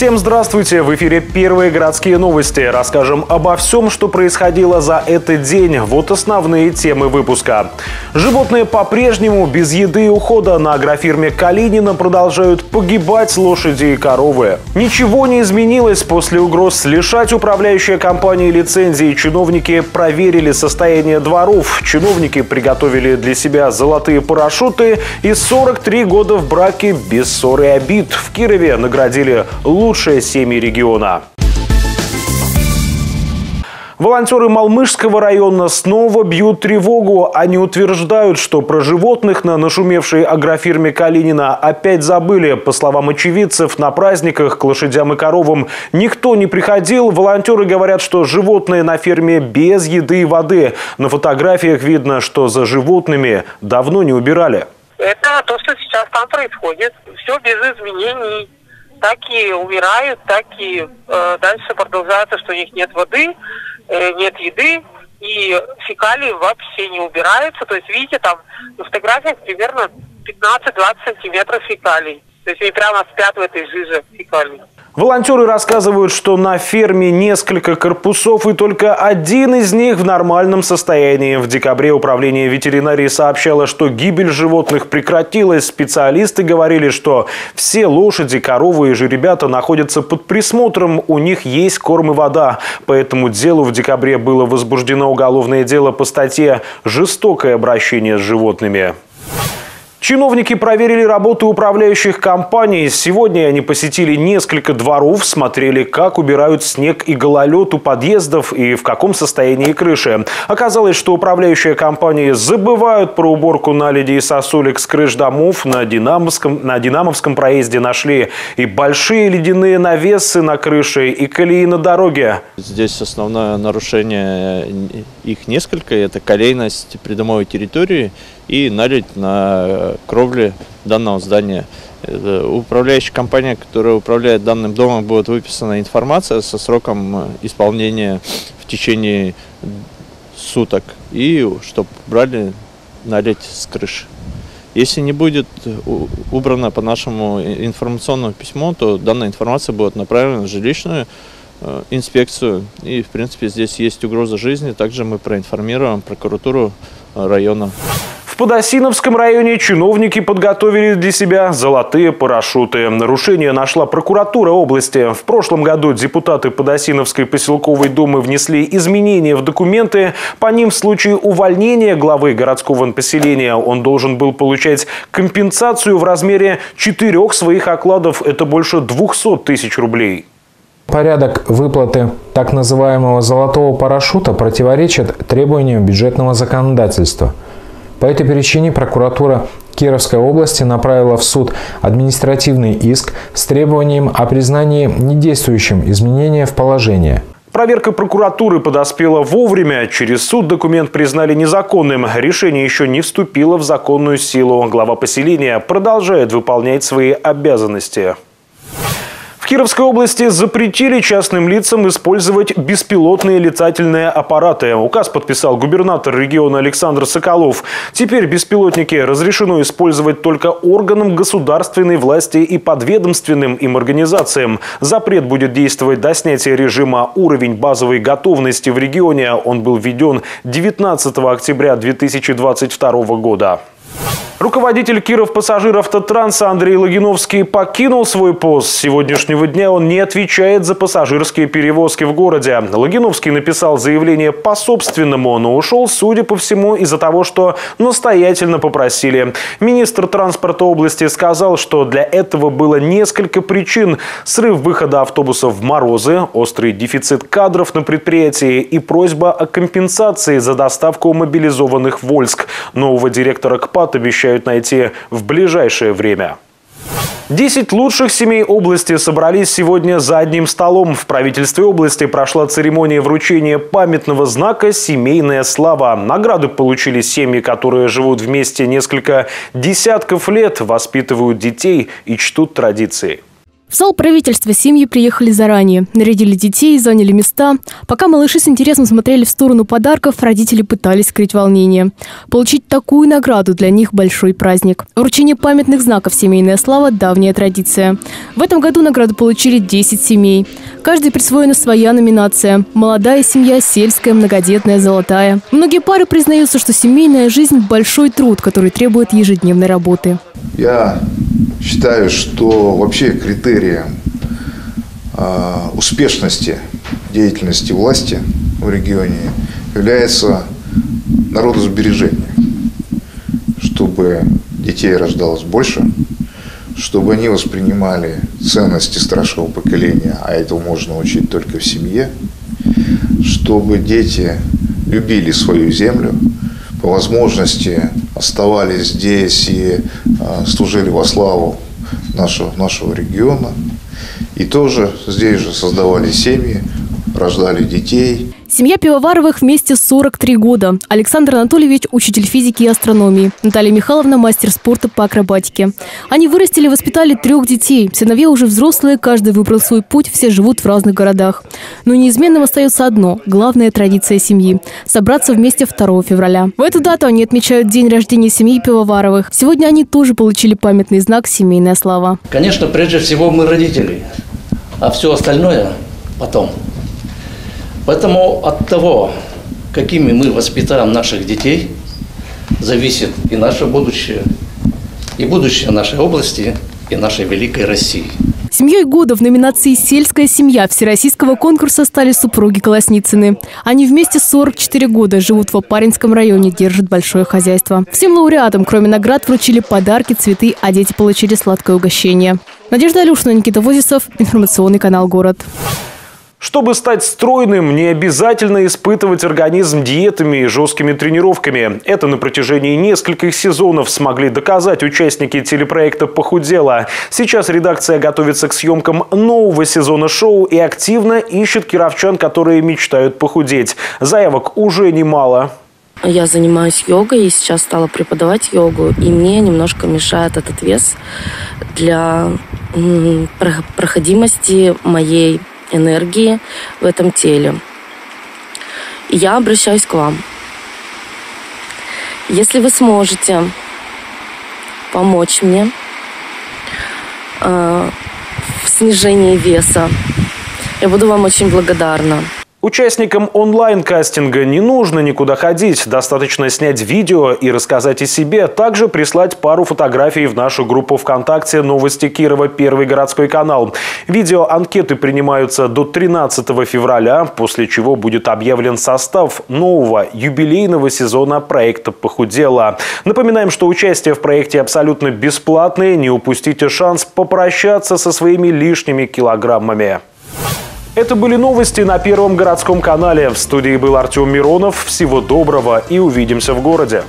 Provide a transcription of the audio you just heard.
Всем здравствуйте! В эфире первые городские новости. Расскажем обо всем, что происходило за этот день. Вот основные темы выпуска. Животные по-прежнему без еды и ухода. На агрофирме Калинина продолжают погибать лошади и коровы. Ничего не изменилось после угроз лишать управляющая компания лицензии. Чиновники проверили состояние дворов. Чиновники приготовили для себя золотые парашюты и 43 года в браке без ссоры и обид. В Кирове наградили лучших лучшие семьи региона. Волонтеры Малмышского района снова бьют тревогу. Они утверждают, что про животных на нашумевшей агрофирме Калинина опять забыли. По словам очевидцев, на праздниках к лошадям и коровам никто не приходил. Волонтеры говорят, что животные на ферме без еды и воды. На фотографиях видно, что за животными давно не убирали. Это то, что сейчас там происходит. Все без изменений так и умирают, так и э, дальше продолжается, что у них нет воды, э, нет еды, и фекалии вообще не убираются. То есть, видите, там на фотографиях примерно 15-20 сантиметров фекалий. То есть они прямо спят в этой жиже фекалий. Волонтеры рассказывают, что на ферме несколько корпусов и только один из них в нормальном состоянии. В декабре управление ветеринарии сообщало, что гибель животных прекратилась. Специалисты говорили, что все лошади, коровы и жеребята находятся под присмотром, у них есть корм и вода. По этому делу в декабре было возбуждено уголовное дело по статье «Жестокое обращение с животными». Чиновники проверили работу управляющих компаний. Сегодня они посетили несколько дворов, смотрели, как убирают снег и гололед у подъездов и в каком состоянии крыши. Оказалось, что управляющие компании забывают про уборку наледи и сосулек с крыш домов. На Динамовском, на Динамовском проезде нашли и большие ледяные навесы на крыше, и колеи на дороге. Здесь основное нарушение, их несколько, это колейность придомовой территории и налить на кровле данного здания. Управляющая компания, которая управляет данным домом, будет выписана информация со сроком исполнения в течение суток и чтобы брали налить с крыши. Если не будет убрано по нашему информационному письму, то данная информация будет направлена в жилищную э, инспекцию. И, в принципе, здесь есть угроза жизни. Также мы проинформируем прокуратуру района. Подосиновском районе чиновники подготовили для себя золотые парашюты. Нарушение нашла прокуратура области. В прошлом году депутаты Подосиновской поселковой думы внесли изменения в документы. По ним в случае увольнения главы городского поселения он должен был получать компенсацию в размере четырех своих окладов. Это больше 200 тысяч рублей. Порядок выплаты так называемого «золотого парашюта» противоречит требованиям бюджетного законодательства – по этой причине прокуратура Кировской области направила в суд административный иск с требованием о признании недействующим изменения в положение. Проверка прокуратуры подоспела вовремя. Через суд документ признали незаконным. Решение еще не вступило в законную силу. Глава поселения продолжает выполнять свои обязанности. Кировской области запретили частным лицам использовать беспилотные летательные аппараты. Указ подписал губернатор региона Александр Соколов. Теперь беспилотники разрешено использовать только органам государственной власти и подведомственным им организациям. Запрет будет действовать до снятия режима уровень базовой готовности в регионе. Он был введен 19 октября 2022 года. Руководитель Киров пассажир автотранса Андрей Логиновский покинул свой пост. С сегодняшнего дня он не отвечает за пассажирские перевозки в городе. Логиновский написал заявление по собственному, но ушел, судя по всему, из-за того, что настоятельно попросили. Министр транспорта области сказал, что для этого было несколько причин. Срыв выхода автобусов в морозы, острый дефицит кадров на предприятии и просьба о компенсации за доставку мобилизованных Вольск. Нового директора КПАТ обещают обещают найти в ближайшее время. Десять лучших семей области собрались сегодня за одним столом. В правительстве области прошла церемония вручения памятного знака «Семейная слава». Награды получили семьи, которые живут вместе несколько десятков лет, воспитывают детей и чтут традиции. В зал правительства семьи приехали заранее, нарядили детей, заняли места. Пока малыши с интересом смотрели в сторону подарков, родители пытались скрыть волнение. Получить такую награду для них большой праздник. Вручение памятных знаков «Семейная слава» – давняя традиция. В этом году награду получили 10 семей. Каждой присвоена своя номинация. Молодая семья, сельская, многодетная, золотая. Многие пары признаются, что семейная жизнь – большой труд, который требует ежедневной работы. Я считаю, что вообще критерием э, успешности деятельности власти в регионе является народосбережение. Чтобы детей рождалось больше, чтобы они воспринимали ценности старшего поколения, а этого можно учить только в семье, чтобы дети любили свою землю, по возможности оставались здесь и э, служили во славу нашего, нашего региона. И тоже здесь же создавали семьи, рождали детей. Семья Пивоваровых вместе 43 года. Александр Анатольевич – учитель физики и астрономии. Наталья Михайловна – мастер спорта по акробатике. Они вырастили и воспитали трех детей. Сыновья уже взрослые, каждый выбрал свой путь, все живут в разных городах. Но неизменным остается одно – главная традиция семьи – собраться вместе 2 февраля. В эту дату они отмечают день рождения семьи Пивоваровых. Сегодня они тоже получили памятный знак «Семейная слава». Конечно, прежде всего мы родители, а все остальное потом – Поэтому от того, какими мы воспитаем наших детей, зависит и наше будущее, и будущее нашей области, и нашей великой России. Семьей года в номинации «Сельская семья» всероссийского конкурса стали супруги Колосницыны. Они вместе 44 года живут в Опаринском районе, держат большое хозяйство. Всем лауреатам, кроме наград, вручили подарки, цветы, а дети получили сладкое угощение. Надежда Алюшина, Никита Возисов, информационный канал «Город». Чтобы стать стройным, не обязательно испытывать организм диетами и жесткими тренировками. Это на протяжении нескольких сезонов смогли доказать участники телепроекта «Похудела». Сейчас редакция готовится к съемкам нового сезона шоу и активно ищет кировчан, которые мечтают похудеть. Заявок уже немало. Я занимаюсь йогой и сейчас стала преподавать йогу, и мне немножко мешает этот вес для проходимости моей энергии в этом теле. И я обращаюсь к вам. Если вы сможете помочь мне э, в снижении веса, я буду вам очень благодарна. Участникам онлайн-кастинга не нужно никуда ходить. Достаточно снять видео и рассказать о себе. Также прислать пару фотографий в нашу группу ВКонтакте «Новости Кирова. Первый городской канал». Видео-анкеты принимаются до 13 февраля, после чего будет объявлен состав нового юбилейного сезона проекта «Похудела». Напоминаем, что участие в проекте абсолютно бесплатное. Не упустите шанс попрощаться со своими лишними килограммами. Это были новости на Первом городском канале. В студии был Артем Миронов. Всего доброго и увидимся в городе.